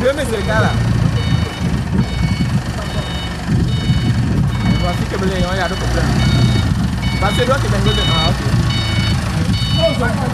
Deux mets cara. gars là. Voici que il y a de problème. Parce que toi, que viens de. Ah, ok.